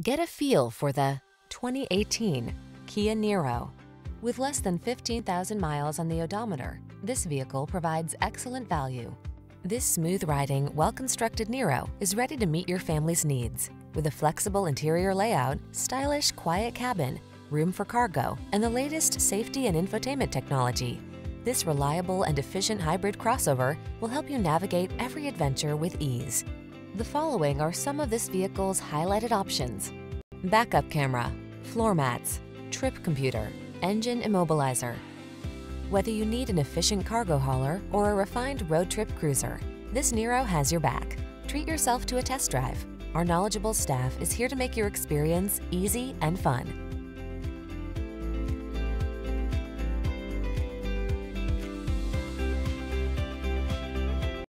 Get a feel for the 2018 Kia Niro. With less than 15,000 miles on the odometer, this vehicle provides excellent value. This smooth-riding, well-constructed Niro is ready to meet your family's needs. With a flexible interior layout, stylish, quiet cabin, room for cargo, and the latest safety and infotainment technology, this reliable and efficient hybrid crossover will help you navigate every adventure with ease. The following are some of this vehicle's highlighted options. Backup camera, floor mats, trip computer, engine immobilizer. Whether you need an efficient cargo hauler or a refined road trip cruiser, this Niro has your back. Treat yourself to a test drive. Our knowledgeable staff is here to make your experience easy and fun.